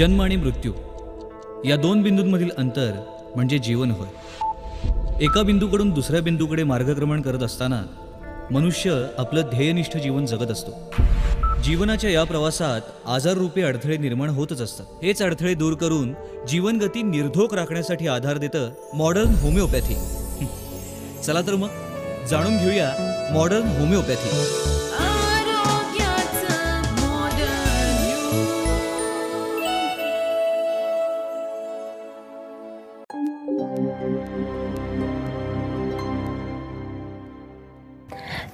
जन्म आणि मृत्यू या दोन बिंदूंमधील अंतर म्हणजे जीवन होय. एका बिंदूकडून दुसऱ्या बिंदूकडे मार्गक्रमण करत असताना मनुष्य आपलं ध्येयनिष्ठ जीवन जगत असतो. जीवनाच्या या प्रवासात आजाररूपी अडथळे निर्माण होतच असतात. हेच अडथळे दूर करून जीवनगती निर्धोक राखण्यासाठी आधार देतं मॉडर्न होमिओपॅथी चला तर मग जाणून घेऊया मॉडर्न होमिओपॅथी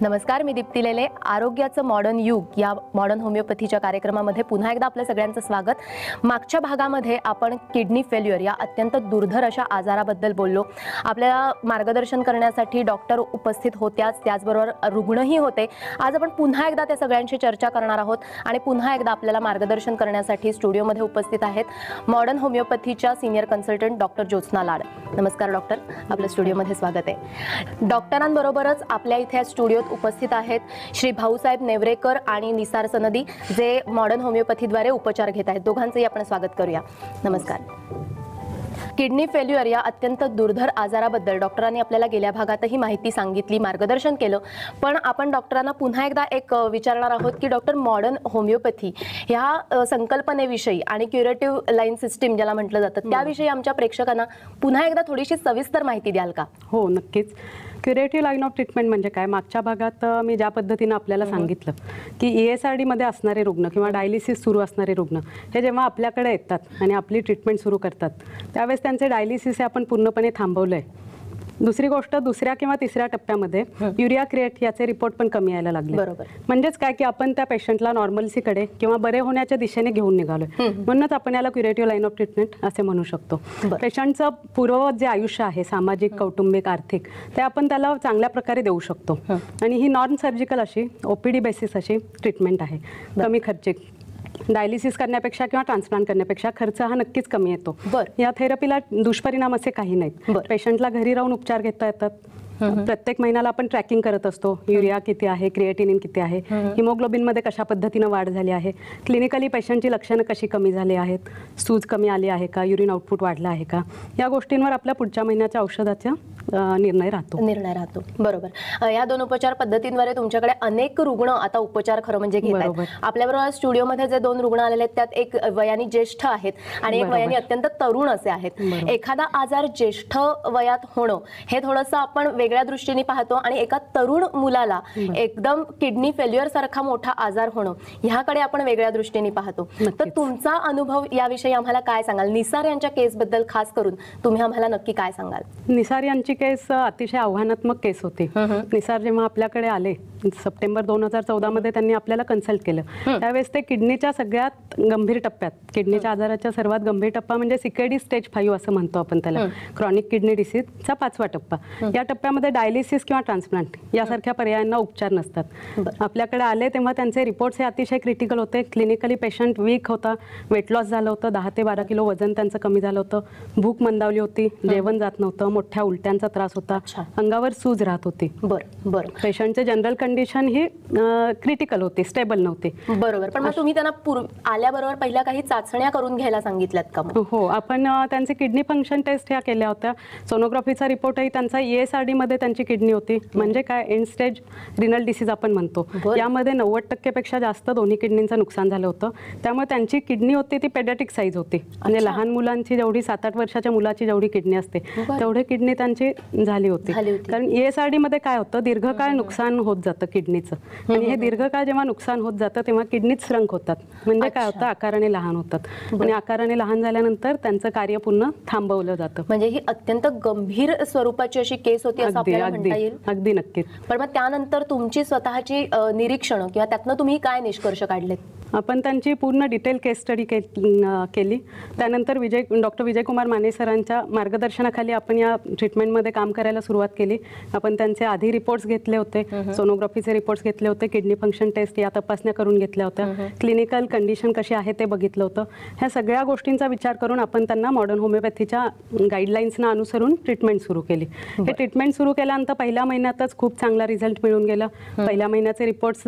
नमस्कार मी दीप्ती लेले. आरोग्याचं मॉडर्न युग या मॉडर्न होमिओपॅथीच्या कार्यक्रमामध्ये पुन्हा एकदा आपलं सगळ्यांचं स्वागत. मागच्या भागामध्ये आपण किडनी फेल्युअर या अत्यंत दुर्धर अशा आजाराबद्दल बोललो. आपल्याला मार्गदर्शन करण्यासाठी डॉक्टर उपस्थित होत्याच त्याचबरोबर रुग्णही होते. आज आपण पुन्हा एकदा त्या सगळ्यांशी चर्चा करणार आहोत आणि पुन्हा एकदा आपल्याला मार्गदर्शन करण्यासाठी स्टुडिओमध्ये उपस्थित आहेत modern होमिओपॅथीच्या senior consultant doctor Jyotsna Lad. नमस्कार डॉक्टर आपल्या स्टुडिओमध्ये स्वागत आहे. डॉक्टरांबरोबरच आपल्या इथे स्टुडिओ स्टुडिओत उपस्थित आहेत. श्री भाऊसाहेब नेवरेकर आणि निसार सनदी जे मॉडर्न होमिओपॅथीद्वारे उपचार घेत आहेत. दोघांचंही आपण स्वागत करूया. नमस्कार. किडनी फेल्युअर या अत्यंत दुर्धर आजाराबद्दल डॉक्टरांनी आपल्याला गेल्या भागातही माहिती सांगितली मार्गदर्शन केलं. पण आपण डॉक्टरांना पुन्हा एकदा एक विचारणार आहोत की डॉक्टर मॉडर्न होमिओपॅथी ह्या संकल्पनेविषयी आणि क्युरेटिव्ह लाईन सिस्टीम ज्याला म्हटलं जातं त्याविषयी आमच्या प्रेक्षकांना पुन्हा एकदा थोडीशी सविस्तर माहिती द्याल का? हो नक्कीच. क्युरेटिव्ह लाईन ऑफ ट्रीटमेंट म्हणजे काय? मागच्या भागात मी ज्या पद्धतीनं आपल्याला सांगितलं की ई एस आर डीमध्ये असणारे रुग्ण किंवा डायलिसिस सुरू असणारे रुग्ण हे जेव्हा आपल्याकडे येतात आणि आपली ट्रीटमेंट सुरू करतात त्यावेळेस त्यांचे डायलिसिस हे आपण पूर्णपणे थांबवलं आहे दुसरी गोष्ट दुसऱ्या किंवा तिसऱ्या टप्प्यामध्ये युरिया क्रिएट याचे रिपोर्ट पण कमी यायला लागले. बरोबर. म्हणजेच काय की आपण त्या पेशंटला नॉर्मल्सीकडे किंवा बरे होण्याच्या दिशेने घेऊन निघालोय. म्हणूनच आपण याला क्युरेटिव्ह लाईन ऑफ ट्रीटमेंट असे म्हणू शकतो. पेशंटचं पूर्ववत जे आयुष्य आहे सामाजिक कौटुंबिक आर्थिक ते आपण त्याला चांगल्या प्रकारे देऊ शकतो. आणि ही नॉन सर्जिकल अशी ओपीडी बेसिस अशी ट्रीटमेंट आहे. कमी खर्चिक डायलिसिस करण्यापेक्षा किंवा ट्रान्सप्लांट करण्यापेक्षा खर्च हा नक्कीच कमी येतो बरं. या थेरपीला दुष्परिणाम असे काही नाहीत बरं. पेशंटला घरी राहून उपचार घेता येतात प्रत्येक महिन्याला आपण ट्रॅकिंग करत असतो. युरिया किती आहे क्रिएटिनिन किती आहे. हिमोग्लोबिनमध्ये कशा पद्धतीनं वाढ झाली आहे? क्लिनिकली पेशंटची लक्षणं कशी कमी झाली आहेत? सूज कमी आली आहे का? युरिन आउटपुट वाढलं आहे का? या गोष्टींवर आपल्या पुढच्या महिन्याच्या औषधाचा अं, निर्णय राहतो. निर्णय राहतो. बरोबर. या दोन उपचार पद्धतींद्वारे तुमच्याकडे अनेक रुग्ण आता उपचार खरं म्हणजे घेत आपल्याबरोबर स्टुडिओमध्ये जे दोन रुग्ण आलेले आहेत त्यात एक वयाने ज्येष्ठ आहेत आणि एक. वयाने अत्यंत तरुण असे आहेत. एखादा आजार ज्येष्ठ वयात होणं हे थोडंसं आपण वेगळ्या दृष्टीने पाहतो आणि एका तरुण मुलाला एकदम किडनी फेल्युअर सारखा मोठा आजार होणं ह्याकडे आपण वेगळ्या दृष्टीने पाहतो. तर. तुमचा अनुभव याविषयी आम्हाला काय सांगाल? निसार यांच्या केसबद्दल खास करून तुम्ही आम्हाला नक्की काय सांगाल? निसार यांची केस अतिशय आव्हानात्मक केस होती. निसार जेव्हा आपल्याकडे आले सप्टेंबर दोन हजार चौदा मध्ये त्यांनी आपल्याला कन्सल्ट केलं. त्यावेळेस ते किडनीच्या सगळ्यात गंभीर टप्प्यात किडनीच्या आजाराच्या सर्वात गंभीर टप्पा म्हणजे सिकेडी स्टेज फाईव्ह असं म्हणतो आपण त्याला. क्रॉनिक किडनी डिसीजचा पाचवा टप्पा. या टप्प्यामध्ये डायलिसिस किंवा ट्रान्सप्लांट यासारख्या पर्यायांना उपचार नसतात. आपल्याकडे आले तेव्हा त्यांचे रिपोर्ट्स हे अतिशय क्रिटिकल होते. क्लिनिकली पेशंट वीक होता. वेट लॉस झालं होतं. दहा ते बारा किलो वजन त्यांचं कमी झालं होतं. भूक मंदावली होती. जेवण जात नव्हतं. मोठ्या उलट्यांचा त्रास होता. अंगावर सूज राहत होती. बरं बरं. पेशंटचे जनरल कंडिशन ही क्रिटिकल होती. स्टेबल नव्हती. बरोबर. पण तुम्ही त्यांना आल्याबरोबर पहिल्या काही चाचण्या करून घ्यायला सांगितल्यात का हो. आपण त्यांचे किडनी फंक्शन टेस्ट ह्या केल्या होत्या. सोनोग्राफीचा रिपोर्टही त्यांचा ई एस आर डी मध्ये त्यांची किडनी होती. म्हणजे काय? एंड स्टेज रिनल डिसीज आपण म्हणतो. यामध्ये नव्वद टक्केपेक्षा जास्त दोन्ही किडनीचं नुकसान झालं होतं. त्यामुळे त्यांची किडनी होती ती पेडॅटिक साईज होती. म्हणजे लहान मुलांची जेवढी सात आठ वर्षाच्या मुलाची जेवढी किडनी असते. तेवढी किडनी त्यांची झाली होती. कारण ई एस आर डी मध्ये काय होतं? दीर्घकाळ नुकसान होत जातं किडनीचं. आणि हे दीर्घकाळ जेव्हा नुकसान होत जातं तेव्हा किडनीत श्रंक होतात. म्हणजे काय होतं? आकाराने लहान होतात. आणि आकाराने लहान झाल्यानंतर त्यांचं कार्य पुन्हा थांबवलं जातं. म्हणजे ही अत्यंत गंभीर स्वरूपाची अशी केस होती असं अगदी आपल्याला अगदी. म्हणता येईल. अगदी नक्कीच. पण मग त्यानंतर तुमची स्वतःची निरीक्षणं किंवा त्यातनं तुम्ही काय निष्कर्ष काढलेत? आपण त्यांची पूर्ण डिटेल केस स्टडी केली. त्यानंतर विजय डॉक्टर विजयकुमार माने सरांच्या मार्गदर्शनाखाली आपण या ट्रीटमेंटमध्ये काम करायला सुरुवात केली. आपण त्यांचे आधी रिपोर्ट्स घेतले होते. सोनोग्राफीचे रिपोर्ट्स घेतले होते. किडनी फंक्शन टेस्ट या तपासण्या करून घेतल्या होत्या. क्लिनिकल कंडिशन कशी आहे ते बघितलं होतं. ह्या सगळ्या गोष्टींचा विचार करून आपण त्यांना मॉडर्न होमिओपॅथीच्या गाईडलाईन्सना अनुसरून ट्रीटमेंट सुरू केली. हे ट्रीटमेंट सुरू सुरू केल्यानंतर पहिल्या महिन्यातच खूप चांगला रिझल्ट मिळून गेला. पहिल्या महिन्याचे रिपोर्ट्स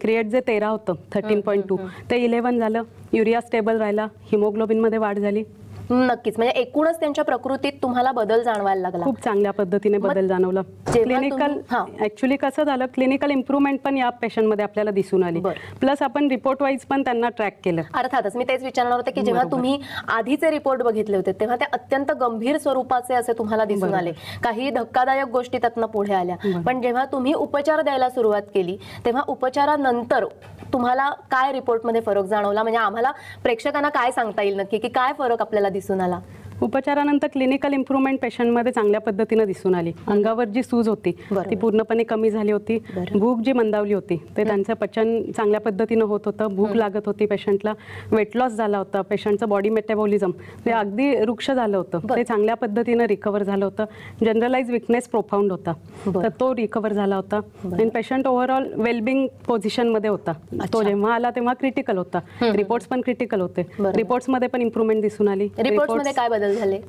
क्रिएट जे तेरा होतं थर्टीन पॉईंट टू ते इलेव्हन झालं. युरिया स्टेबल राहिला. हिमोग्लोबिनमध्ये वाढ झाली. नक्कीच. म्हणजे एकूणच त्यांच्या प्रकृतीत तुम्हाला बदल जाणवायला लागला. खूप चांगल्या पद्धतीने बदल जाणवला. क्लिनिकल हां. ऍक्च्युली कसं झालं क्लिनिकल इम्प्रुव्हमेंट पण या पेशंटमध्ये आपल्याला दिसून आली. प्लस आपण रिपोर्ट वाईज पण त्यांना ट्रॅक केलं. अर्थातच मी तेच विचारणार होते की जेव्हा तुम्ही आधीचे रिपोर्ट बघितले होते तेव्हा ते अत्यंत गंभीर स्वरूपाचे असे तुम्हाला दिसून आले. काही धक्कादायक गोष्टी त्यातनं पुढे आल्या. पण जेव्हा तुम्ही उपचार द्यायला सुरुवात केली तेव्हा उपचारानंतर तुम्हाला काय रिपोर्टमध्ये फरक जाणवला? म्हणजे आम्हाला प्रेक्षकांना काय सांगता येईल नक्की? की काय फरक आपल्याला दिसून आला. उपचारानंतर क्लिनिकल इम्प्रुव्हमेंट पेशंटमध्ये चांगल्या पद्धतीनं दिसून आली. अंगावर जी सूज होती. ती पूर्णपणे कमी झाली होती. भूक जी मंदावली होती ते त्यांचं पचन चांगल्या पद्धतीनं होत होतं. भूक लागत होती पेशंटला वेट लॉस झाला होता. पेशंटचं बॉडी मेटाबॉलिझम ते अगदी वृक्ष झालं होतं. ते चांगल्या पद्धतीनं रिकवर झालं होतं. जनरलाइज विकनेस प्रोफाऊंड होता. तर तो रिकवर झाला होता. आणि पेशंट ओव्हरऑल वेलबिंग पोझिशनमध्ये होता. तो जेव्हा आला तेव्हा क्रिटिकल होता. रिपोर्ट्स पण क्रिटिकल होते. रिपोर्ट्समध्ये पण इम्प्रुव्हमेंट दिसून आली. रिपोर्टमध्ये काय बदल झाले.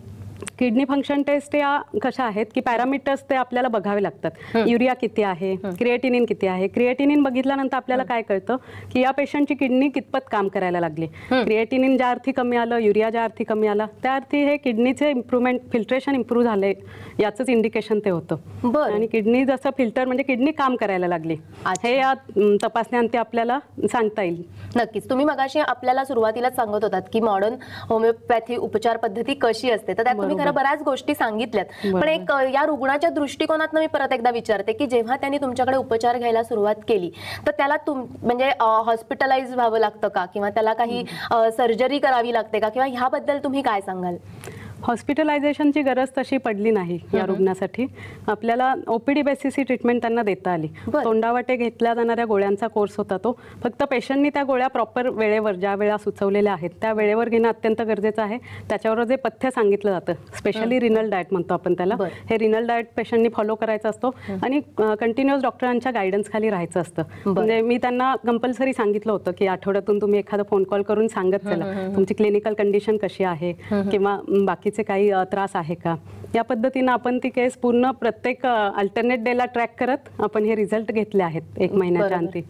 किडनी फंक्शन टेस्ट या कशा आहेत की पॅरामीटर्स ते आपल्याला बघावे लागतात. युरिया किती आहे? क्रिएटिनिन किती आहे? क्रिएटिनिन बघितल्यानंतर आपल्याला काय कळतं की या पेशंटची किडनी कितपत काम करायला लागली. क्रिएटिनिन ज्या अर्थी कमी आलं युरिया ज्या अर्थी कमी आला त्या अर्थी हे किडनीचे इम्प्रुव्हमेंट फिल्ट्रेशन इम्प्रूव्ह झाले याचंच इंडिकेशन ते होतं. बरं. आणि किडनी जसं फिल्टर म्हणजे किडनी काम करायला लागली. हे या तपासण्याअंती आपल्याला सांगता येईल. नक्कीच. तुम्ही मगाशी आपल्याला सुरुवातीलाच सांगत होतात की मॉडर्न होमिओपॅथी उपचार पद्धती कशी असते? तर त्यात तुम्ही खरं बऱ्याच गोष्टी सांगितल्यात. पण. एक या रुग्णाच्या दृष्टिकोनात मी परत एकदा विचारते की जेव्हा त्यांनी तुमच्याकडे उपचार घ्यायला सुरुवात केली तर त्याला तुम म्हणजे हॉस्पिटलाइज व्हावं लागतं का? किंवा त्याला काही सर्जरी करावी लागते का? किंवा ह्याबद्दल तुम्ही काय सांगाल? हॉस्पिटलायझेशनची गरज तशी पडली नाही या रुग्णासाठी. आपल्याला ओपीडी बेसिसची ट्रीटमेंट त्यांना देता आली. तोंडावाटे घेतल्या जाणाऱ्या गोळ्यांचा कोर्स होता तो. फक्त पेशंटनी त्या गोळ्या प्रॉपर वेळेवर ज्या वेळा सुचवलेल्या आहेत त्या वेळेवर घेणं अत्यंत गरजेचं आहे. त्याच्यावर जे पथ्य सांगितलं जातं स्पेशली रिनल डाएट म्हणतो आपण त्याला. हे रिनल डाएट पेशंटनी फॉलो करायचा असतो आणि कंटिन्युअस डॉक्टरांच्या गायडन्स खाली राहायचं असतं. म्हणजे मी त्यांना कंपल्सरी सांगितलं होतं की आठवड्यातून तुम्ही एखादा फोन कॉल करून सांगत चला. तुमची क्लिनिकल कंडिशन कशी आहे किंवा म, बाकीचे काही त्रास आहे का? या पद्धतीनं आपण ती केस पूर्ण प्रत्येक अल्टरनेट डेला ट्रॅक करत आपण हे रिझल्ट घेतले आहेत एक महिन्याच्या. अंती.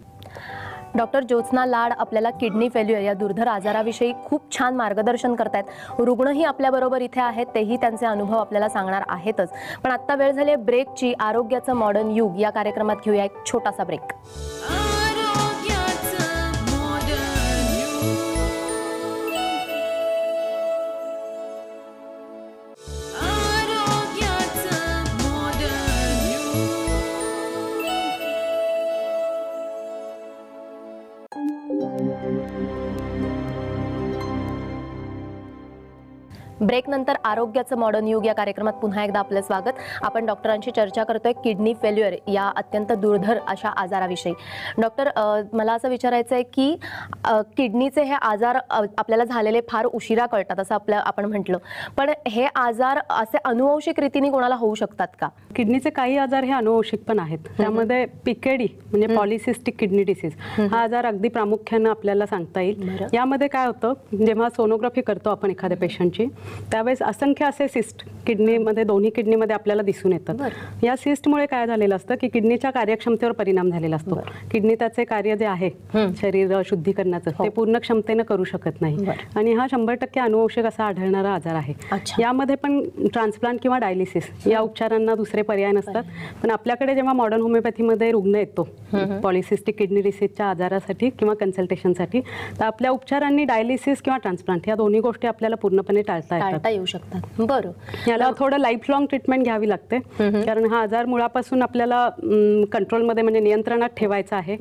डॉक्टर ज्योत्स्ना लाड आपल्याला किडनी फेल्युअर या दुर्धर आजाराविषयी खूप छान मार्गदर्शन करतायत. रुग्णही आपल्याबरोबर इथे आहेत तेही त्यांचे अनुभव आपल्याला सांगणार आहेतच. पण आत्ता वेळ झाली आहे ब्रेकची आरोग्याचं मॉडर्न युग. या कार्यक्रमात घेऊया एक छोटासा ब्रेक ब्रेक नंतर आरोग्याचं मॉडर्न युग या कार्यक्रमात पुन्हा एकदा आपलं स्वागत. आपण डॉक्टरांशी चर्चा करतोय किडनी फेल्युअर या अत्यंत दुर्धर अशा आजाराविषयी. डॉक्टर मला असं विचारायचं आहे की किडनीचे हे आजार आपल्याला झालेले फार उशिरा कळतात असं आपलं आपण म्हटलं. पण हे आजार असे अनुवंशिक रीतीने कोणाला होऊ शकतात का? किडनीचे काही आजार हे अनुवंशिक पण आहेत. त्यामध्ये पिकेडी म्हणजे पॉलिसिस्टिक किडनी डिसीज हा आजार अगदी प्रामुख्यानं आपल्याला सांगता येईल. यामध्ये काय होतं जेव्हा सोनोग्राफी करतो आपण एखाद्या पेशंटची त्यावेळेस असंख्य असे सिस्ट किडनीमध्ये दोन्ही किडनीमध्ये आपल्याला दिसून येतात. या सिस्टमुळे काय झालेलं असतं की किडनीच्या कार्यक्षमतेवर परिणाम झालेला असतो. किडनी त्याचे कार्य जे आहे शरीर शुद्धीकरणाचं ते पूर्ण क्षमतेनं करू शकत नाही. हो. आणि हा शंभर टक्के अनुवंशिक असा आढळणारा आजार आहे. यामध्ये पण ट्रान्सप्लांट किंवा डायलिसिस या उपचारांना दुसरे पर्याय नसतात. पण आपल्याकडे जेव्हा मॉडर्न होमिओपॅथीमध्ये रुग्ण येतो पॉलिसिस्टिक किडनी डिसीजच्या आजारासाठी किंवा कन्सल्टेशनसाठी तर आपल्या उपचारांनी डायलिसिस किंवा ट्रान्सप्लांट या दोन्ही गोष्टी आपल्याला पूर्णपणे टाळता टाळता येऊ शकतात. बरं. याला थोडं लाईफ लॉंग ट्रीटमेंट घ्यावी लागते. कारण हा आजार मुळापासून आपल्याला कंट्रोलमध्ये म्हणजे नियंत्रणात ठेवायचा आहे.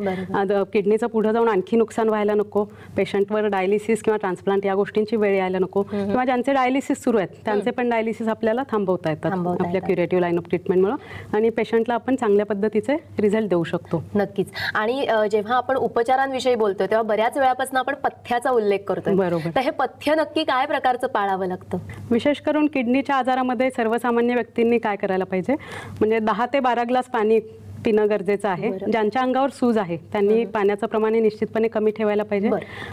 किडनीचं पुढे जाऊन आणखी नुकसान व्हायला नको. पेशंटवर डायलिसिस किंवा ट्रान्सप्लांट या गोष्टींची वेळ यायला नको. किंवा ज्यांचे डायलिसिस सुरू आहेत त्यांचे पण डायलिसिस आपल्याला थांबवता येतात. आपल्या. क्युरेटिव्ह लाईन ऑफ ट्रीटमेंटमुळे आणि पेशंटला आपण चांगल्या पद्धतीचे रिझल्ट देऊ शकतो. नक्कीच. आणि जेव्हा आपण उपचारांविषयी बोलतोय तेव्हा बऱ्याच वेळापासून आपण पथ्याचा उल्लेख करतोय. बरोबर. तर हे पथ्य नक्की काय प्रकारचं पाळावं लागतं? विशेष करून किडनीच्या आजारामध्ये सर्वसामान्य व्यक्तींनी काय करायला पाहिजे? म्हणजे दहा ते बारा ग्लास पाणी पिणं गरजेचं आहे. ज्यांच्या अंगावर सूज आहे त्यांनी पाण्याचं प्रमाण निश्चितपणे कमी ठेवायला पाहिजे.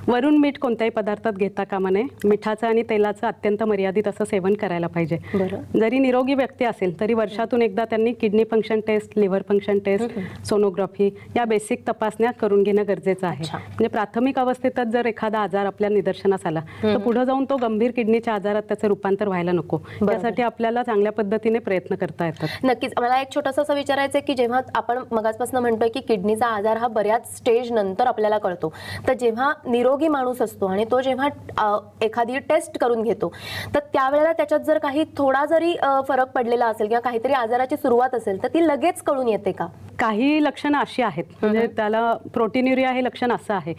वरून मीठ कोणत्याही पदार्थात घेता कामा नये. मिठाचं आणि तेलाचं अत्यंत मर्यादित असं सेवन करायला पाहिजे. जरी निरोगी व्यक्ती असेल तरी वर्षातून एकदा त्यांनी kidney function test liver function test sonography या बेसिक तपासण्या करून घेणं गरजेचं आहे. म्हणजे प्राथमिक अवस्थेतच जर एखादा आजार आपल्या निदर्शनास आला तर पुढे जाऊन तो गंभीर किडनीच्या आजारात त्याचं रूपांतर व्हायला नको. त्यासाठी आपल्याला चांगल्या पद्धतीने प्रयत्न करता येतात. नक्कीच. मला एक छोटंसं असं विचारायचं की जेव्हा आपण मगाचपासून म्हणतोय की किडनीचा आजार हा बऱ्याच स्टेज नंतर आपल्याला कळतो. तर जेव्हा निरोगी माणूस असतो आणि तो जेव्हा एखादी टेस्ट करून घेतो तर त्यावेळेला त्याच्यात जर काही थोडा जरी फरक पडलेला असेल किंवा काहीतरी आजाराची सुरुवात असेल तर ती लगेच कळून येते का? काही लक्षणं अशी आहेत. म्हणजे त्याला प्रोटीन्युरिया हे लक्षण असं आहे.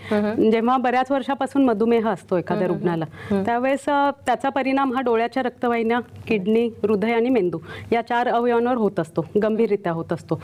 जेव्हा बऱ्याच वर्षापासून मधुमेह असतो एखाद्या रुग्णाला त्यावेळेस त्याचा परिणाम हा डोळ्याच्या रक्तवाहिन्या किडनी हृदय आणि मेंदू या चार अवयवांवर होत असतो. गंभीररित्या होत असतो.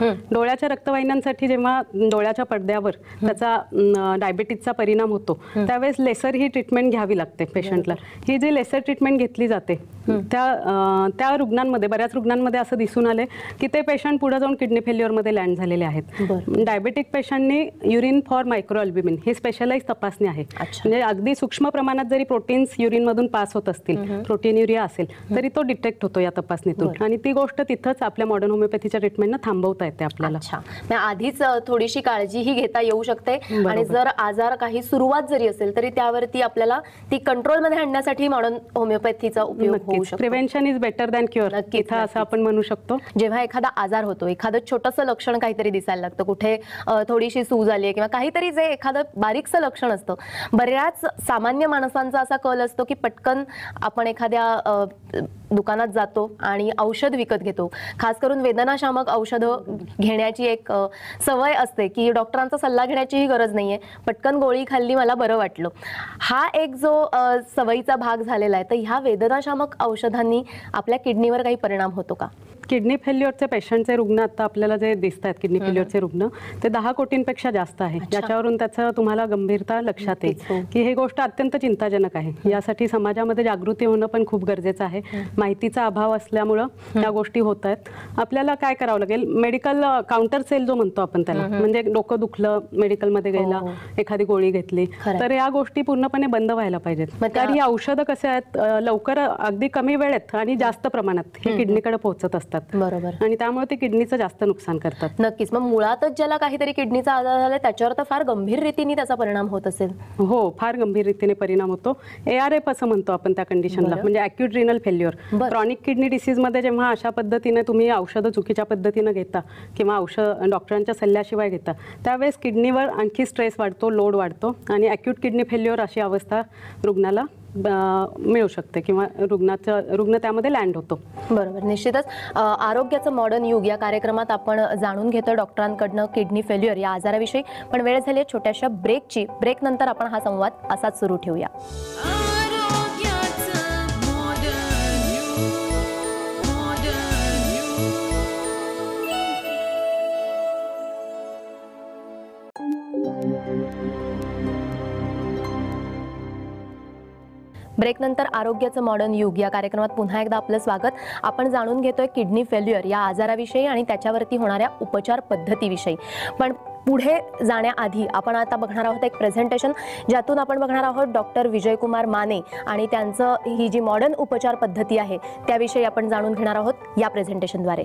डोळ्याच्या रक्तवाहिन्यांसाठी जेव्हा डोळ्याच्या पडद्यावर त्याचा डायबिटीजचा परिणाम होतो त्यावेळेस लेसर ही ट्रीटमेंट घ्यावी लागते पेशंटला. ही जी लेसर ट्रीटमेंट घेतली जाते त्या त्या रुग्णांमध्ये बऱ्याच रुग्णांमध्ये असं दिसून आले की ते पेशंट पुढे जाऊन किडनी फेल्युअरमध्ये लँड झालेले आहेत. डायबेटिक पेशंटनी युरिन फॉर मायक्रो अल्ब्युमिन ही स्पेशलाइज तपासणी आहे. म्हणजे अगदी सूक्ष्म प्रमाणात जरी प्रोटीन्स युरिनमधून पास होत असतील प्रोटीन युरिया असेल तरी तो डिटेक्ट होतो या तपासणीतून. आणि ती गोष्ट तिथंच आपल्या मॉडर्न होमिओपॅथीच्या ट्रीटमेंटनं थांबवता येते आपल्याला. अच्छा. आधीच थोडीशी काळजीही घेता येऊ शकते. आणि जर आजार काही सुरुवात जरी असेल तरी त्यावरती आपल्याला ती कंट्रोलमध्ये आणण्यासाठी मॉडर्न होमिओपॅथीचा उपयोग होऊ शकतो. Prevention is better than cure. इथं असं आपण म्हणू शकतो. जेव्हा एखादा आजार होतो एखादं छोटंसं लक्षण काहीतरी दिसायला लागतं कुठे थोडीशी सूज आली आहे किंवा काहीतरी जे एखादं बारीकचं लक्षण असतं बऱ्याच सामान्य माणसांचा असा कल असतो की पटकन आपण एखाद्या दुकानात जातो आणि औषध विकत घेतो. खास करून वेदनाशामक औषधं घेण्याची एक सवय असते की डॉक्टरांचा सल्ला घेण्याचीही गरज नाही आहे पटकन गोळी खाल्ली मला बरं वाटलं. हा एक जो सवयीचा भाग झालेला आहे तर ह्या वेदनाशामक औषधांनी आपल्या किडनीवर काही परिणाम होतो का? किडनी फेल्युअरचे पेशंटचे रुग्ण आता आपल्याला जे दिसत आहेत किडनी फेल्युअरचे रुग्ण ते दहा कोटींपेक्षा जास्त आहे. ज्याच्यावरून त्याचं तुम्हाला गंभीरता लक्षात नक्कीच, हो. येईल की ही गोष्ट अत्यंत चिंताजनक आहे. यासाठी समाजामध्ये जागृती होणं पण खूप गरजेचं आहे. माहितीचा अभाव असल्यामुळं त्या गोष्टी होत आहेत आपल्याला काय करावं लागेल? मेडिकल काउंटर सेल जो म्हणतो आपण त्याला म्हणजे डोकं दुखलं मेडिकलमध्ये गेला हो. एखादी गोळी घेतली. तर या गोष्टी पूर्णपणे बंद व्हायला पाहिजेत. कारण ही औषधं कसे आहेत? लवकर अगदी कमी वेळेत आणि जास्त प्रमाणात ही. किडनीकडे पोहोचत असतात. बरोबर. आणि त्यामुळे ते किडनीचं जास्त नुकसान करतात. नक्कीच. मग मुळातच ज्याला काहीतरी किडनीचा आजार झाला त्याच्यावर तर फार गंभीर रीतीने त्याचा परिणाम होत असेल. हो फार गंभीर रीतीने परिणाम होतो. ए आर एफ असं म्हणतो आपण त्या कंडिशनला बरं. म्हणजे अॅक्यूट रिनल फेल्युअर बरं. क्रॉनिक किडनी डिसीजमध्ये जेव्हा अशा पद्धतीने तुम्ही औषधं चुकीच्या पद्धतीनं घेता किंवा औषध डॉक्टरांच्या सल्ल्याशिवाय घेता त्यावेळेस किडनीवर आणखी स्ट्रेस वाढतो लोड वाढतो आणि अॅक्यूट किडनी फेल्युअर अशी अवस्था रुग्णाला मिळू शकते किंवा रुग्णाचं रुग्ण त्यामध्ये लँड होतो. बरोबर निश्चितच. आरोग्याचं मॉडर्न युग या कार्यक्रमात आपण जाणून घेतो डॉक्टरांकडनं किडनी फेल्युअर या आजाराविषयी. पण वेळ झाली आहे छोट्याशा ब्रेकची ब्रेक नंतर आपण हा संवाद असाच सुरू ठेवूया. ब्रेकनंतर आरोग्याचं मॉडर्न युग. या कार्यक्रमात पुन्हा एकदा आपलं स्वागत. आपण जाणून घेतोय किडनी फेल्युअर या आजाराविषयी आणि त्याच्यावरती होणाऱ्या उपचार पद्धतीविषयी. पण पुढे जाण्याआधी आपण आता बघणार आहोत एक प्रेझेंटेशन ज्यातून आपण बघणार आहोत डॉक्टर विजयकुमार माने आणि त्यांचं ही जी मॉडर्न उपचार पद्धती आहे त्याविषयी आपण जाणून घेणार आहोत या प्रेझेंटेशनद्वारे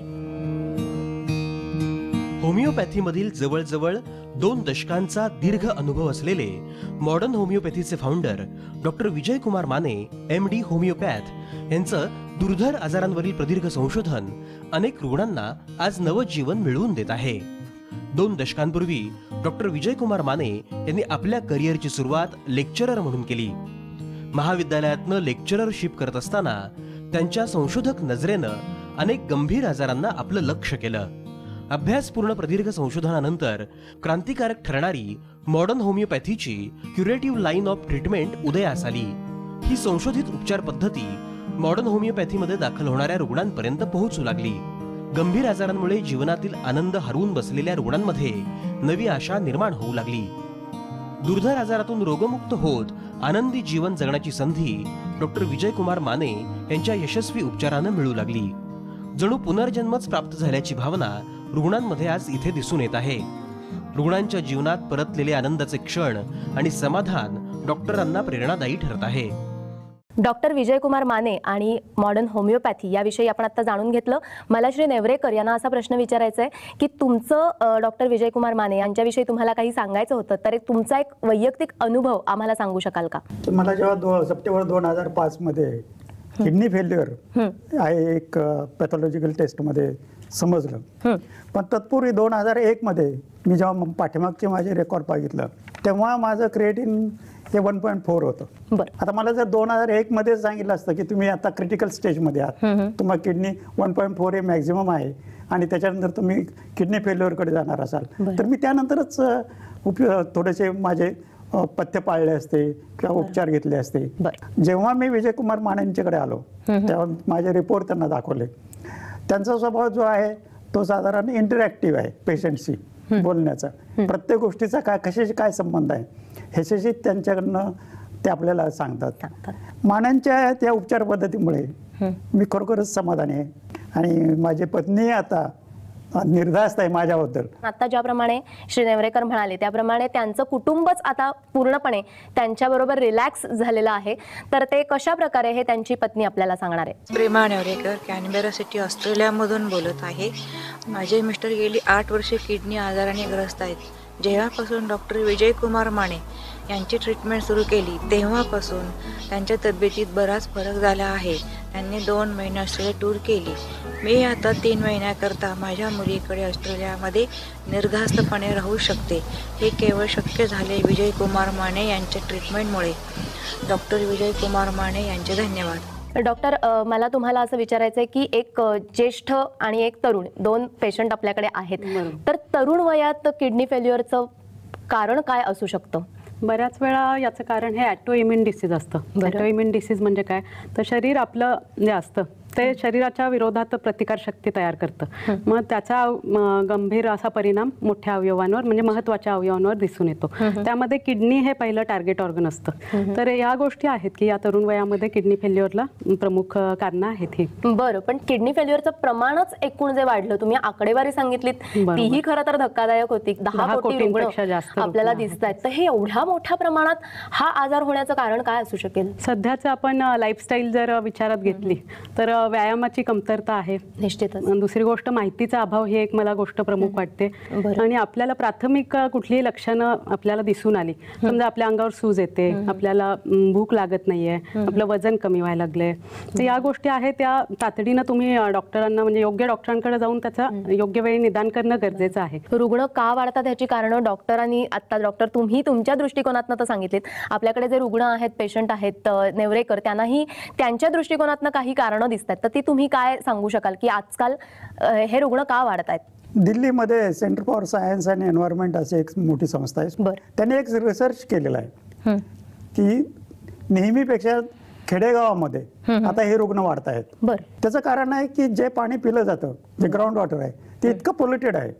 होमिओपॅथीमधील जवळजवळ दोन दशकांचा दीर्घ अनुभव असलेले modern होमिओपॅथीचे founder doctor Vijaykumar Mane M D homeopath यांचं दुर्धर आजारांवरील प्रदीर्घ संशोधन अनेक रुग्णांना आज नवजीवन मिळवून देत आहे. दोन दशकांपूर्वी डॉक्टर विजयकुमार माने यांनी आपल्या करिअरची सुरुवात लेक्चरर म्हणून केली. महाविद्यालयातनं लेक्चररशिप करत असताना त्यांच्या संशोधक नजरेनं अनेक गंभीर आजारांना आपलं लक्ष केलं. अभ्यासपूर्ण प्रदीर्घ संशोधनानंतर क्रांतिकारक ठरणारी मॉडर्न होमिओपॅथीची क्युरेटिव्ह लाईन ऑफ ट्रीटमेंट उदयास आली ही संशोधित उपचार पद्धती मॉडर्न होमिओपॅथीमध्ये दाखल होणाऱ्या रुग्णांपर्यंत पोहोचू लागली. गंभीर आजारांमुळे जीवनातील आनंद हरवून बसलेल्या रुग्णांमध्ये नवी आशा निर्माण होऊ लागली. दुर्धर आजारातून रोगमुक्त होत आनंदी जीवन जगण्याची संधी डॉक्टर विजयकुमार माने यांच्या यशस्वी उपचारानं मिळू लागली. जणू पुनर्जन्मच प्राप्त झाल्याची भावना रुग्णांमध्ये आज इथे दिसून येत आहे. रुग्णांच्या जीवनात परतलेले आनंदाचे क्षण आणि समाधान डॉक्टरांना प्रेरणादायी ठरत आहे. डॉक्टर विजयकुमार माने आणि मॉडर्न होमिओपॅथी याविषयी आपण आता जाणून घेतलं. मला श्री नेवरेकर यांना असा प्रश्न विचारायचा आहे की तुमचं डॉक्टर विजयकुमार माने यांच्याविषयी तुम्हाला काही सांगायचं होतं तर एक तुमचा एक वैयक्तिक अनुभव आम्हाला सांगू शकाल का? तर मला जेव्हा दो सप्टेंबर दोन हजार पाचमध्ये किडनी फेल्युअर आहे एक पॅथॉलॉजिकल टेस्टमध्ये समजलं. पण तत्पूर्वी दोन हजार एकमध्ये मी जेव्हा पाठीमागचे माझे रेकॉर्ड बघितलं तेव्हा माझं क्रिएटिन हे वन पॉईंट फोर होतं. आता मला जर दोन हजार एक मध्ये सांगितलं असतं की तुम्ही आता क्रिटिकल स्टेजमध्ये आहात. तुम्हाला किडनी वन पॉईंट फोर हे मॅक्झिमम आहे आणि त्याच्यानंतर तुम्ही किडनी फेल्युअरकडे जाणार असाल. तर मी त्यानंतरच अ, उपयो थोडेसे माझे पथ्य पाळले असते किंवा उपचार घेतले असते. जेव्हा मी विजयकुमार मानेंच्याकडे आलो तेव्हा माझे रिपोर्ट त्यांना दाखवले. त्यांचा स्वभाव जो आहे तो साधारण इंटरॅक्टिव्ह आहे पेशंटशी बोलण्याचा. प्रत्येक गोष्टीचा काय कशाशी काय संबंध आहे? ह्याच्याशी त्यांच्याकडनं ते आपल्याला सांगतात. मानांच्या त्या उपचार पद्धतीमुळे मी खरोखरच समाधानी आहे. आणि माझी पत्नी आता निर्धास्त आहे माझ्याबद्दल. आता ज्याप्रमाणे श्री नेवरेकर म्हणाले त्याप्रमाणे त्यांचं कुटुंबच आता पूर्णपणे त्यांच्याबरोबर रिलॅक्स झालेलं आहे. तर ते कशा प्रकारे हे त्यांची पत्नी आपल्याला सांगणार आहे? प्रेमा नेवरेकर कॅनबेरा सिटी ऑस्ट्रेलियामधून बोलत आहे. माझे मिस्टर गेली आठ वर्षे किडनी आजाराने ग्रस्त आहेत. जेव्हापासून डॉक्टर विजयकुमार माने यांची ट्रीटमेंट सुरू केली. तेव्हापासून त्यांच्या तब्येतीत बराच फरक झाला आहे. त्यांनी दोन महिने ऑस्ट्रेलिया टूर केली. मी आता तीन महिन्याकरता माझ्या मुलीकडे ऑस्ट्रेलियामध्ये निर्धास्तपणे राहू शकते. हे केवळ शक्य झाले विजयकुमार माने यांच्या ट्रीटमेंटमुळे डॉक्टर विजयकुमार माने यांचे धन्यवाद. डॉक्टर मला तुम्हाला असं विचारायचं आहे की एक ज्येष्ठ आणि एक तरुण दोन पेशंट आपल्याकडे आहेत. तर तरुण वयात किडनी फेल्युअरचं कारण काय असू शकतं? बऱ्याच वेळा याचं कारण हे ॲटो इम्युन डिसीज असतं. ॲटो इम्युन डिसीज म्हणजे काय? तर शरीर आपलं जे असतं ते शरीराच्या विरोधात प्रतिकारशक्ती तयार करतं. मग त्याचा गंभीर असा परिणाम मोठ्या अवयवांवर म्हणजे महत्त्वाच्या अवयवांवर दिसून येतो. त्यामध्ये किडनी हे पहिलं टार्गेट ऑर्गन असतं. तर या गोष्टी आहेत की या तरुण वयामध्ये किडनी फेल्युअरला प्रमुख कारणं आहेत ही. बरं पण किडनी फेल्युअरचं प्रमाणच एकूण जे वाढलं तुम्ही आकडेवारी सांगितलीत. तीही खरं तर धक्कादायक होती. दहा कोटी जास्त आपल्याला. दिसत आहेत तर हे एवढ्या मोठ्या प्रमाणात हा आजार होण्याचं कारण काय असू शकेल? सध्याचं आपण लाईफस्टाईल जर विचारात घेतली तर व्यायामाची कमतरता आहे. निश्चितच. दुसरी गोष्ट माहितीचा अभाव ही एक मला गोष्ट प्रमुख वाटते. आणि आपल्याला प्राथमिक कुठलीही लक्षणं आपल्याला दिसून आली. समजा आपल्या अंगावर सूज येते आपल्याला भूक लागत नाहीये आपलं वजन कमी व्हायला लागलंय. तर या गोष्टी आहेत त्या तातडीनं तुम्ही डॉक्टरांना म्हणजे योग्य डॉक्टरांकडे जाऊन त्याचा योग्य वेळी निदान करणं गरजेचं आहे. रुग्ण का वाढतात ह्याची कारणं डॉक्टरांनी आता डॉक्टर तुम्ही तुमच्या दृष्टिकोनातनं तर सांगितलीत. आपल्याकडे जे रुग्ण आहेत पेशंट आहेत नेवरेकर त्यांनाही त्यांच्या दृष्टिकोनातनं काही कारणं दिसतात तर ती तुम्ही काय सांगू शकाल की आजकाल हे रुग्ण का वाढत आहेत दिल्लीमध्ये Centre for Science and Environment अशी एक मोठी संस्था आहे. बरं. त्यांनी एक रिसर्च केलेला आहे. की नेहमीपेक्षा खेडेगावामध्ये आता हे रुग्ण वाढत आहेत बरं. त्याचं कारण आहे की जे पाणी पिलं जातं जे ग्राउंड वॉटर आहे ते इतकं पोल्युटेड आहे.